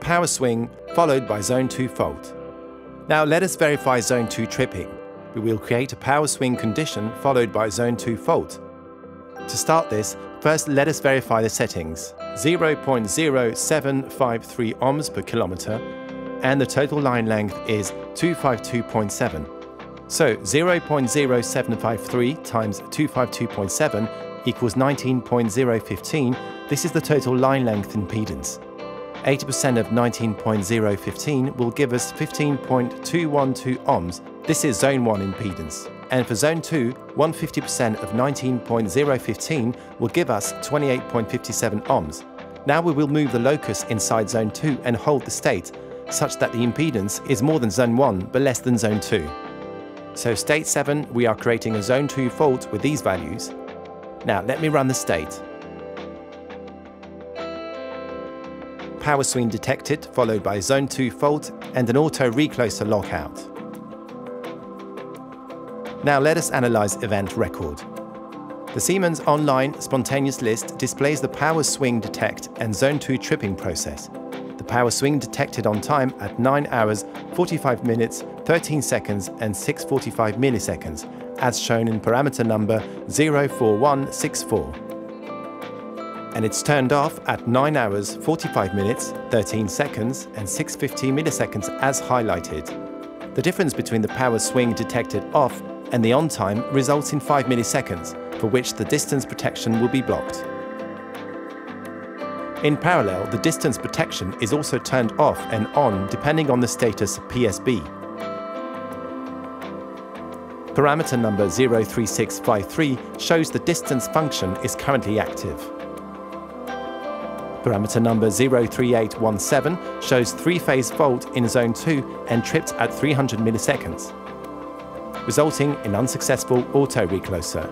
power swing followed by zone 2 fault. Now let us verify zone 2 tripping. We will create a power swing condition followed by zone 2 fault. To start this, first let us verify the settings. 0.0753 ohms per kilometer and the total line length is 252.7. So 0.0753 times 252.7 equals 19.015. This is the total line length impedance. 80% of 19.015 will give us 15.212 ohms. This is zone 1 impedance. And for zone 2, 150% of 19.015 will give us 28.57 ohms. Now we will move the locus inside zone 2 and hold the state, such that the impedance is more than zone 1 but less than zone 2. So state 7, we are creating a zone 2 fault with these values. Now let me run the state. Power swing detected, followed by zone 2 fault and an auto recloser lockout. Now let us analyze event record. The Siemens online spontaneous list displays the power swing detect and zone 2 tripping process. The power swing detected on time at 9 hours, 45 minutes, 13 seconds and 645 milliseconds, as shown in parameter number 04164. And it's turned off at 9 hours, 45 minutes, 13 seconds and 650 milliseconds as highlighted. The difference between the power swing detected off and the on time results in 5 milliseconds, for which the distance protection will be blocked. In parallel, the distance protection is also turned off and on depending on the status of PSB. Parameter number 03653 shows the distance function is currently active. Parameter number 03817 shows three-phase fault in zone 2 and tripped at 300 milliseconds, resulting in unsuccessful auto recloser.